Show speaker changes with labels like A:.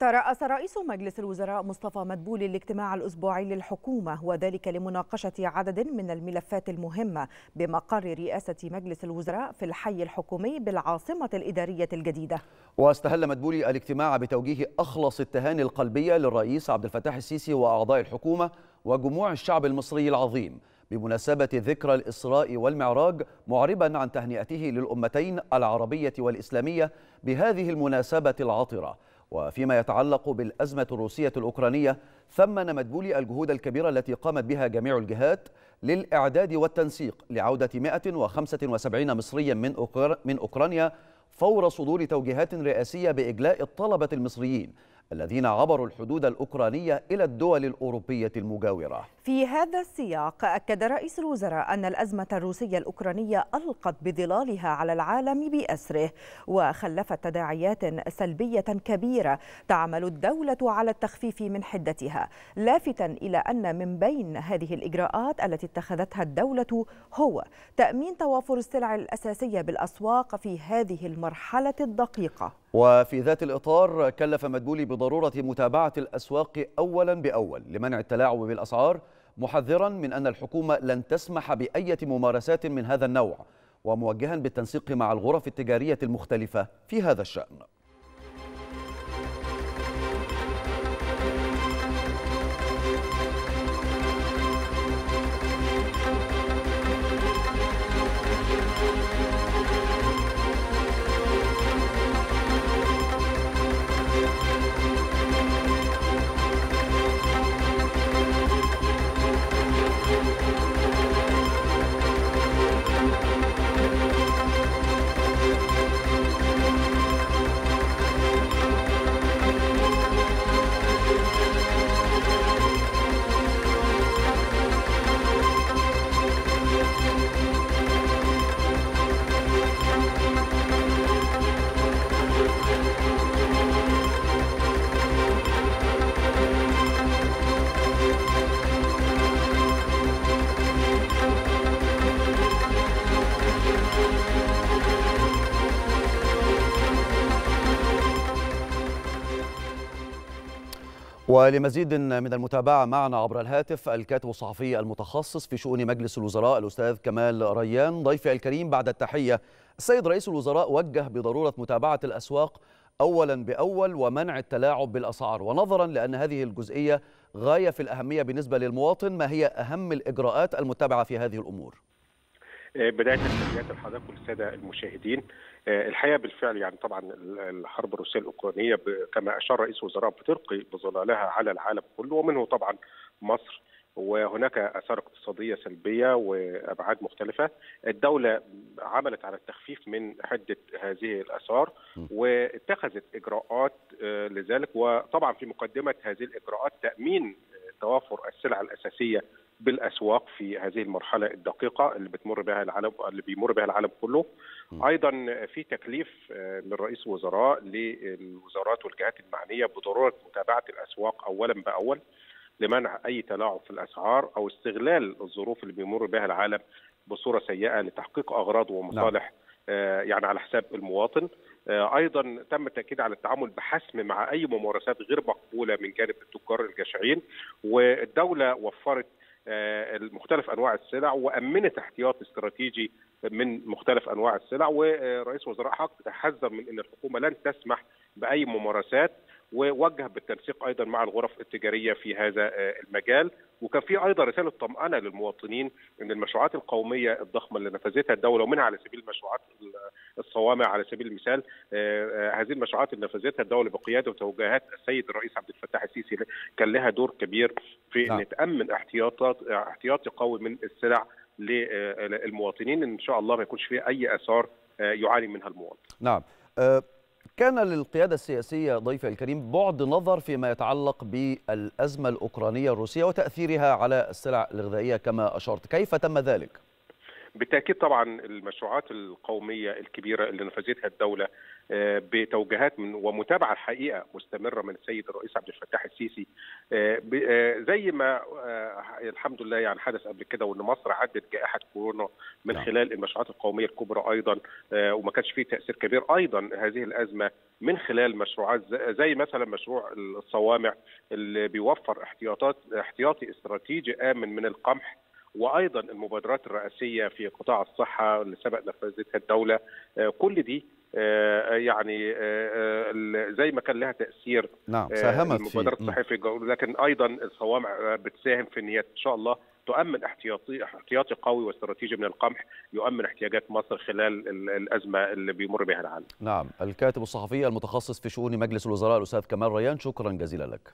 A: ترأس رئيس مجلس الوزراء مصطفى مدبولي الاجتماع الأسبوعي للحكومة وذلك لمناقشة عدد من الملفات المهمة بمقر رئاسة مجلس الوزراء في الحي الحكومي بالعاصمة الإدارية الجديدة.
B: واستهل مدبولي الاجتماع بتوجيه أخلص التهاني القلبية للرئيس عبد الفتاح السيسي وأعضاء الحكومة وجموع الشعب المصري العظيم بمناسبة ذكرى الإسراء والمعراج معربا عن تهنئته للأمتين العربية والإسلامية بهذه المناسبة العطرة. وفيما يتعلق بالأزمة الروسية الأوكرانية ثمن مدبولي الجهود الكبيرة التي قامت بها جميع الجهات للإعداد والتنسيق لعودة 175 مصريا من, أوكر من أوكرانيا فور صدور توجيهات رئاسية بإجلاء الطلبة المصريين. الذين عبروا الحدود الأوكرانية إلى الدول الأوروبية المجاورة.
A: في هذا السياق أكد رئيس الوزراء أن الأزمة الروسية الأوكرانية ألقت بظلالها على العالم بأسره وخلفت تداعيات سلبية كبيرة تعمل الدولة على التخفيف من حدتها لافتا إلى أن من بين هذه الإجراءات التي اتخذتها الدولة هو تأمين توافر السلع الأساسية بالأسواق في هذه المرحلة الدقيقة.
B: وفي ذات الإطار كلف مدبولي بضرورة متابعة الأسواق أولا بأول لمنع التلاعب بالأسعار محذرا من أن الحكومة لن تسمح بأية ممارسات من هذا النوع وموجها بالتنسيق مع الغرف التجارية المختلفة في هذا الشأن. ولمزيد من المتابعة معنا عبر الهاتف الكاتب الصحفي المتخصص في شؤون مجلس الوزراء الأستاذ كمال ريان ضيفي الكريم بعد التحية السيد رئيس الوزراء وجه بضرورة متابعة الأسواق أولا بأول ومنع التلاعب بالأسعار ونظرا لأن هذه الجزئية غاية في الأهمية بالنسبة للمواطن ما هي أهم الإجراءات المتبعة في هذه الأمور؟
C: بداية تحيات لحضرتك والساده المشاهدين. الحقيقة بالفعل يعني طبعا الحرب الروسية الأوكرانية كما أشار رئيس الوزراء بتلقي بظلالها على العالم كله ومنه طبعا مصر. وهناك آثار اقتصادية سلبية وأبعاد مختلفة. الدولة عملت على التخفيف من حدة هذه الآثار واتخذت إجراءات لذلك. وطبعا في مقدمة هذه الإجراءات تأمين توافر السلع الأساسية بالأسواق في هذه المرحلة الدقيقة اللي بتمر بها العالم اللي بيمر بها العالم كله. أيضا في تكليف من رئيس الوزراء للوزارات والجهات المعنية بضرورة متابعة الأسواق اولا بأول لمنع أي تلاعب في الأسعار أو استغلال الظروف اللي بيمر بها العالم بصورة سيئة لتحقيق أغراض ومصالح نعم. يعني على حساب المواطن أيضا تم التأكيد على التعامل بحسم مع أي ممارسات غير مقبولة من جانب التجار الجشعين والدولة وفرت مختلف أنواع السلع وأمنت احتياط استراتيجي من مختلف أنواع السلع ورئيس الوزراء حق حذر من إن الحكومة لن تسمح بأي ممارسات ووجه بالتنسيق أيضا مع الغرف التجارية في هذا المجال وكان في أيضا رسالة طمأنة للمواطنين إن المشروعات القومية الضخمة اللي نفذتها الدولة ومنها على سبيل المشروعات الصوامع على سبيل المثال هذه المشروعات اللي نفذتها الدولة بقيادة وتوجيهات السيد الرئيس عبد الفتاح السيسي كان لها دور كبير في إن تأمن احتياطات احتياطي قوي من السلع للمواطنين إن شاء الله ما يكونش فيها أي آثار يعاني منها المواطن.
B: نعم. كان للقيادة السياسية ضيفي الكريم بعد نظر فيما يتعلق بالأزمة الأوكرانية الروسية وتأثيرها على السلع الغذائية كما أشرت كيف تم ذلك؟
C: بالتأكيد طبعا المشروعات القومية الكبيرة اللي نفذتها الدولة بتوجيهات من ومتابعة الحقيقة مستمرة من السيد الرئيس عبد الفتاح السيسي زي ما الحمد لله يعني حدث قبل كده وإن مصر عدت جائحة كورونا من نعم. خلال المشروعات القومية الكبرى أيضا وما كانش فيه تأثير كبير أيضا هذه الأزمة من خلال مشروعات زي مثلا مشروع الصوامع اللي بيوفر احتياطات احتياطي استراتيجي آمن من القمح وأيضا المبادرات الرئاسية في قطاع الصحة اللي سبق نفذتها الدولة كل دي يعني زي ما كان لها تأثير
B: نعم ساهمت
C: المبادرات الصحية في لكن أيضا الصوامع بتساهم في ان إن شاء الله تؤمن احتياطي احتياطي قوي واستراتيجي من القمح يؤمن احتياجات مصر خلال الأزمة اللي بيمر بها العالم.
B: نعم، الكاتب الصحفي المتخصص في شؤون مجلس الوزراء الأستاذ كمال ريان شكرا جزيلا لك.